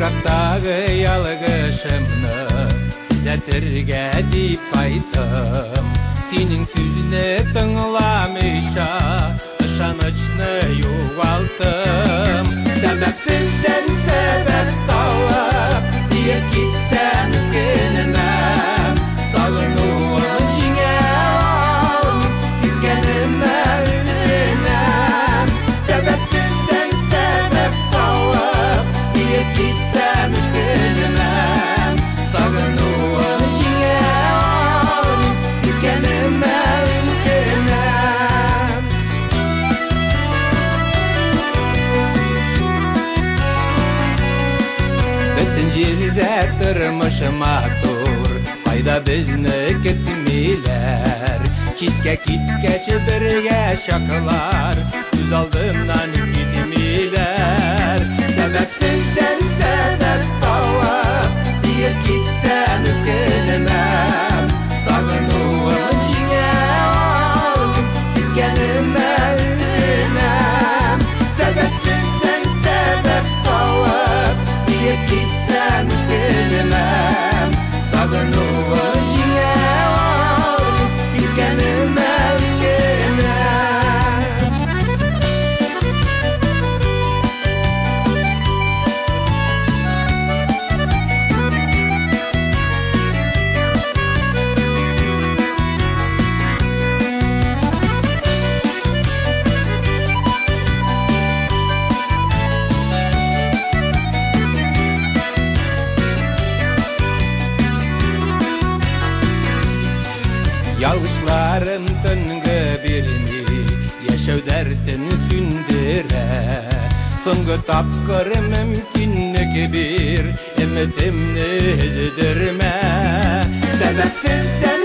сираттағы ялығышымны дәтірге деп айтым сенің сөзіне тыңлам иша ышанычны yatırmışım mahdur Hayda bizni gitmiler Kitka kitka çibirge şakılar Düz aldığımdan gitmiler Sebepsiz de Yağışların tüngü birini Yaşav dertini sündüre. Soňgy tapkyr mümkinligi bir Ümitimni ezdirme Sebepsizden